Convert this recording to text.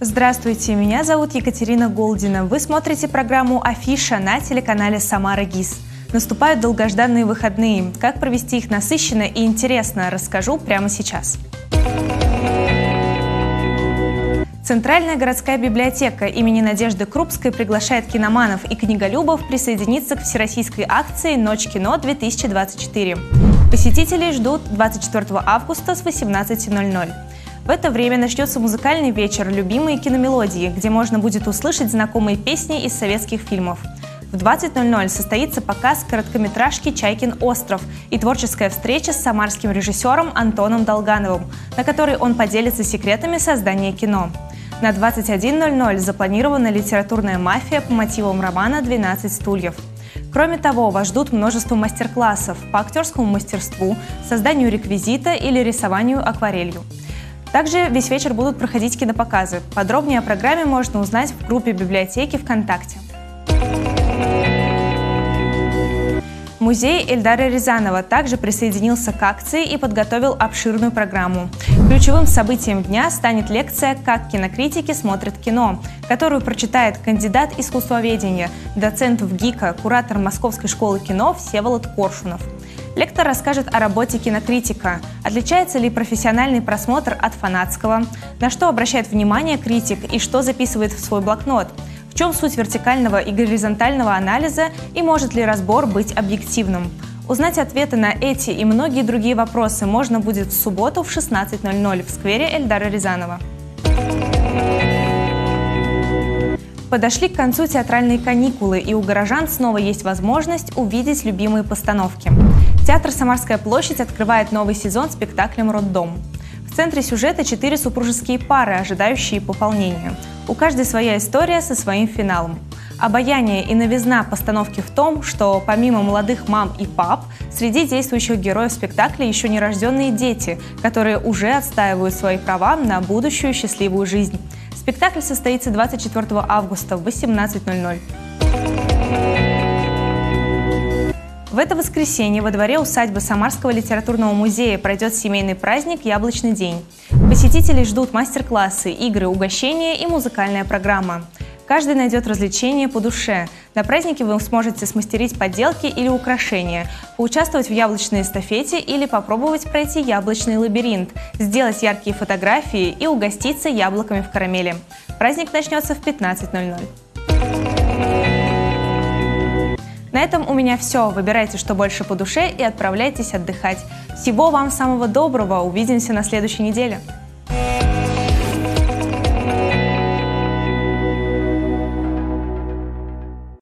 Здравствуйте, меня зовут Екатерина Голдина. Вы смотрите программу «Афиша» на телеканале «Самара ГИС». Наступают долгожданные выходные. Как провести их насыщенно и интересно, расскажу прямо сейчас. Центральная городская библиотека имени Надежды Крупской приглашает киноманов и книголюбов присоединиться к всероссийской акции «Ночь кино-2024». Посетителей ждут 24 августа с 18.00. В это время начнется музыкальный вечер «Любимые киномелодии», где можно будет услышать знакомые песни из советских фильмов. В 20.00 состоится показ короткометражки «Чайкин остров» и творческая встреча с самарским режиссером Антоном Долгановым, на которой он поделится секретами создания кино. На 21.00 запланирована литературная мафия по мотивам романа «12 стульев». Кроме того, вас ждут множество мастер-классов по актерскому мастерству, созданию реквизита или рисованию акварелью. Также весь вечер будут проходить кинопоказы. Подробнее о программе можно узнать в группе библиотеки ВКонтакте. Музей Эльдара Рязанова также присоединился к акции и подготовил обширную программу. Ключевым событием дня станет лекция «Как кинокритики смотрят кино», которую прочитает кандидат искусствоведения, доцент в ГИКа, куратор Московской школы кино Всеволод Коршунов. Лектор расскажет о работе кинокритика, отличается ли профессиональный просмотр от фанатского, на что обращает внимание критик и что записывает в свой блокнот, чем суть вертикального и горизонтального анализа и может ли разбор быть объективным. Узнать ответы на эти и многие другие вопросы можно будет в субботу в 16.00 в сквере Эльдара Рязанова. Подошли к концу театральные каникулы, и у горожан снова есть возможность увидеть любимые постановки. Театр «Самарская площадь» открывает новый сезон спектаклем «Роддом». Центре сюжета четыре супружеские пары, ожидающие пополнения. У каждой своя история со своим финалом. Обаяние и новизна постановки в том, что помимо молодых мам и пап, среди действующих героев спектакля еще нерожденные дети, которые уже отстаивают свои права на будущую счастливую жизнь. Спектакль состоится 24 августа в 18.00. В это воскресенье во дворе усадьбы Самарского литературного музея пройдет семейный праздник «Яблочный день». Посетителей ждут мастер-классы, игры, угощения и музыкальная программа. Каждый найдет развлечение по душе. На празднике вы сможете смастерить поделки или украшения, поучаствовать в яблочной эстафете или попробовать пройти яблочный лабиринт, сделать яркие фотографии и угоститься яблоками в карамели. Праздник начнется в 15.00. На этом у меня все. Выбирайте, что больше по душе и отправляйтесь отдыхать. Всего вам самого доброго. Увидимся на следующей неделе.